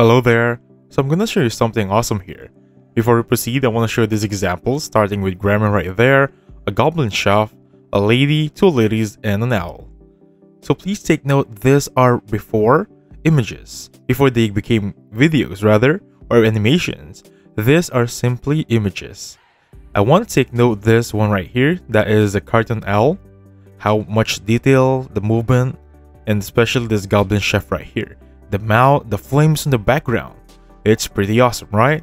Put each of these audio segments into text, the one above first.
Hello there, so I'm gonna show you something awesome here. Before we proceed, I want to show these examples starting with grammar right there, a goblin chef, a lady, two ladies, and an owl. So please take note these are before images, before they became videos rather, or animations. These are simply images. I want to take note this one right here, that is a cartoon owl, how much detail, the movement, and especially this goblin chef right here the mouth, the flames in the background. It's pretty awesome, right?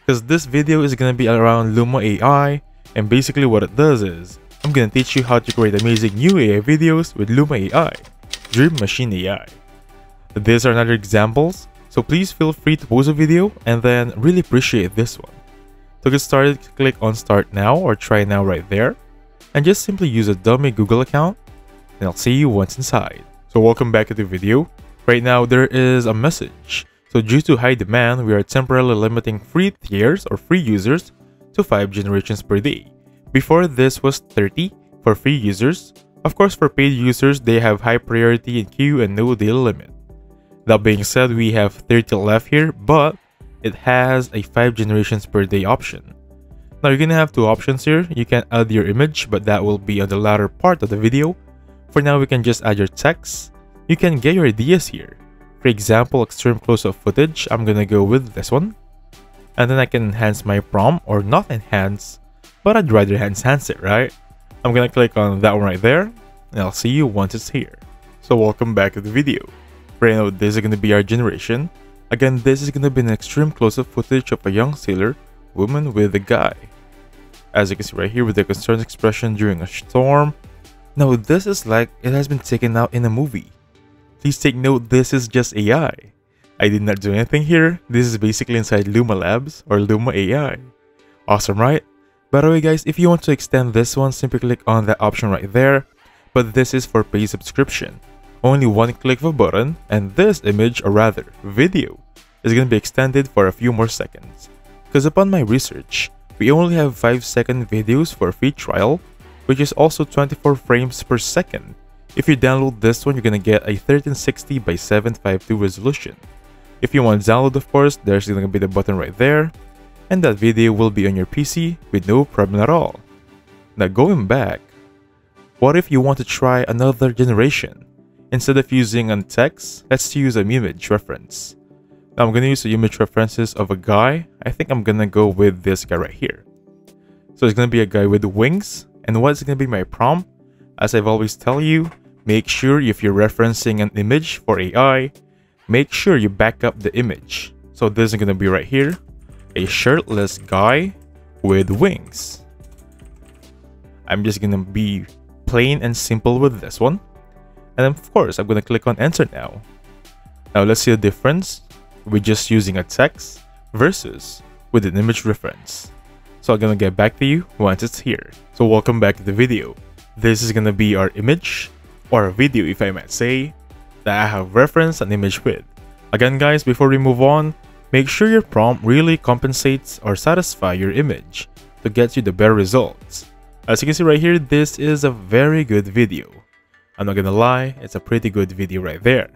Because this video is going to be around Luma AI, and basically what it does is, I'm going to teach you how to create amazing new AI videos with Luma AI, Dream Machine AI. These are another examples, so please feel free to pause a video and then really appreciate this one. To get started, click on start now or try now right there, and just simply use a dummy Google account, and I'll see you once inside. So welcome back to the video, Right now, there is a message. So due to high demand, we are temporarily limiting free tiers or free users to 5 generations per day. Before this was 30 for free users. Of course, for paid users, they have high priority in queue and no daily limit. That being said, we have 30 left here, but it has a 5 generations per day option. Now you're gonna have two options here. You can add your image, but that will be on the latter part of the video. For now, we can just add your text you can get your ideas here. For example, extreme close-up footage, I'm gonna go with this one. And then I can enhance my prompt or not enhance, but I'd rather enhance it, right? I'm gonna click on that one right there, and I'll see you once it's here. So welcome back to the video. Right now, this is gonna be our generation. Again, this is gonna be an extreme close-up footage of a young sailor, woman with a guy. As you can see right here with the concerned expression during a storm. Now this is like it has been taken out in a movie. Please take note this is just AI. I did not do anything here. This is basically inside Luma Labs or Luma AI. Awesome, right? By the way guys, if you want to extend this one, simply click on that option right there. But this is for paid subscription. Only one click of a button and this image or rather video is going to be extended for a few more seconds. Because upon my research, we only have 5 second videos for free trial, which is also 24 frames per second if you download this one, you're gonna get a 1360 by 752 resolution. If you want to download, of course, there's gonna be the button right there, and that video will be on your PC with no problem at all. Now going back, what if you want to try another generation? Instead of using a text, let's use an image reference. Now I'm gonna use the image references of a guy. I think I'm gonna go with this guy right here. So it's gonna be a guy with wings, and what's gonna be my prompt? As I've always tell you, Make sure if you're referencing an image for AI, make sure you back up the image. So this is going to be right here, a shirtless guy with wings. I'm just going to be plain and simple with this one. And of course, I'm going to click on enter now. Now let's see the difference with just using a text versus with an image reference. So I'm going to get back to you once it's here. So welcome back to the video. This is going to be our image or a video if I might say, that I have referenced an image with. Again guys, before we move on, make sure your prompt really compensates or satisfy your image to get you the better results. As you can see right here, this is a very good video. I'm not gonna lie, it's a pretty good video right there.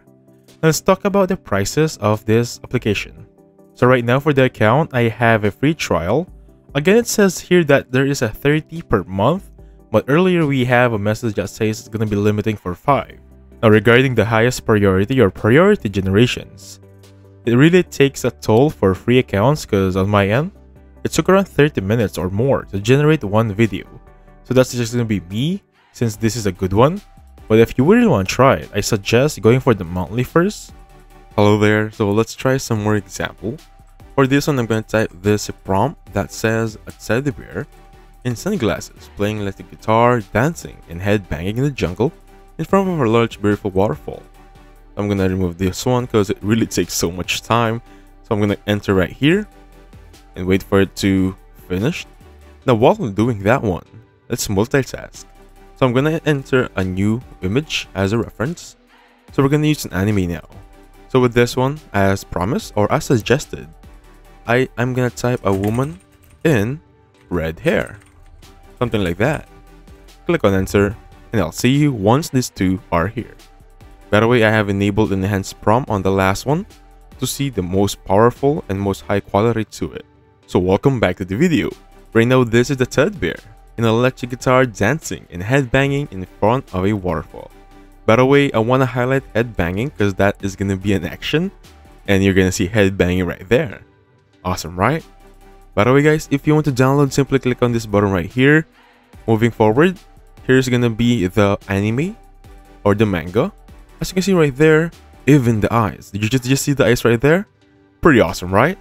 Let's talk about the prices of this application. So right now for the account, I have a free trial. Again, it says here that there is a 30 per month but earlier we have a message that says it's going to be limiting for 5. Now regarding the highest priority or priority generations, it really takes a toll for free accounts because on my end, it took around 30 minutes or more to generate one video. So that's just going to be me since this is a good one. But if you really want to try it, I suggest going for the monthly first. Hello there, so let's try some more example. For this one, I'm going to type this prompt that says a teddy bear in sunglasses, playing electric guitar, dancing, and headbanging in the jungle in front of a large beautiful waterfall. I'm gonna remove this one because it really takes so much time. So I'm gonna enter right here and wait for it to finish. Now while I'm doing that one, let's multitask. So I'm gonna enter a new image as a reference. So we're gonna use an anime now. So with this one, as promised or as suggested, I, I'm gonna type a woman in red hair something like that. Click on enter and I'll see you once these two are here. By the way, I have enabled enhanced prompt on the last one to see the most powerful and most high quality to it. So welcome back to the video. Right now this is the Tedbear, an electric guitar dancing and headbanging in front of a waterfall. By the way, I want to highlight headbanging because that is going to be an action and you're going to see headbanging right there. Awesome, right? By the way guys, if you want to download, simply click on this button right here. Moving forward, here's to be the anime or the manga. As you can see right there, even the eyes. Did you just, just see the eyes right there? Pretty awesome, right?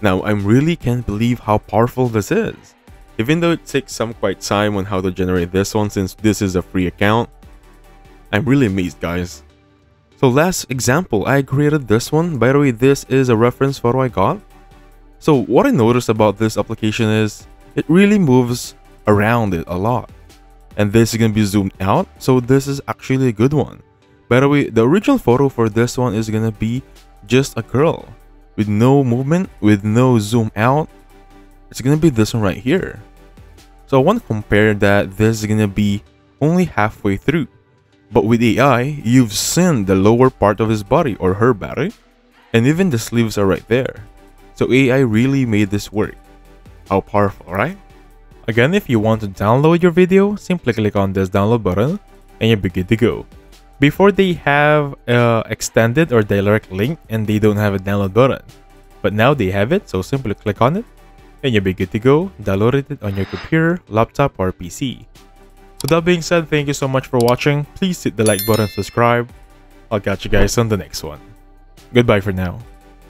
Now, I really can't believe how powerful this is. Even though it takes some quite time on how to generate this one since this is a free account, I'm really amazed guys. So last example, I created this one. By the way, this is a reference photo I got. So what I noticed about this application is it really moves around it a lot. And this is going to be zoomed out, so this is actually a good one. By the way, the original photo for this one is gonna be just a girl with no movement, with no zoom out. It's gonna be this one right here. So I want to compare that this is gonna be only halfway through. But with AI, you've seen the lower part of his body or her body, and even the sleeves are right there. So AI really made this work. How powerful, right? Again, if you want to download your video, simply click on this download button and you'll be good to go. Before they have uh, extended or direct link and they don't have a download button. But now they have it, so simply click on it and you'll be good to go. Download it on your computer, laptop, or PC. So that being said, thank you so much for watching. Please hit the like button, subscribe. I'll catch you guys on the next one. Goodbye for now.